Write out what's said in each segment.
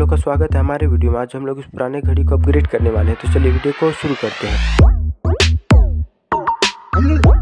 लोग का स्वागत है हमारे वीडियो में। आज हम लोग इस पुराने घड़ी को अपग्रेड करने वाले हैं। तो चलिए वीडियो को शुरू करते हैं।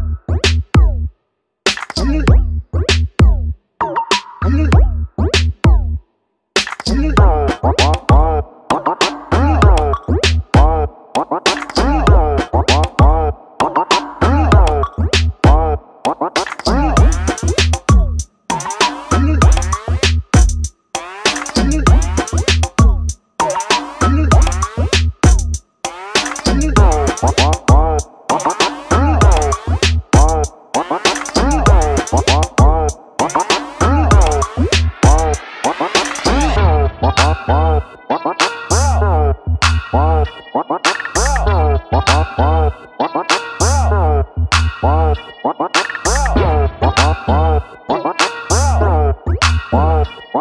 What?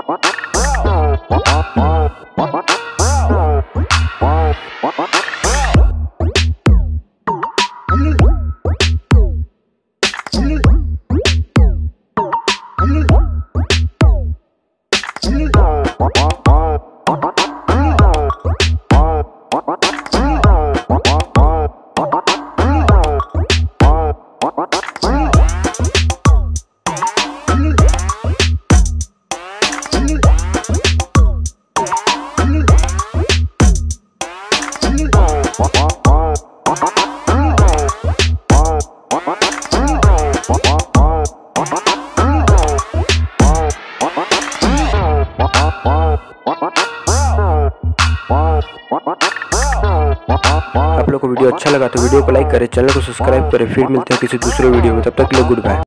What? आप लोग को वीडियो अच्छा लगा तो वीडियो को लाइक करें, चैनल को सब्सक्राइब करें, फिर मिलते हैं किसी दूसरे वीडियो में, तब तक के लिए गुड बाय।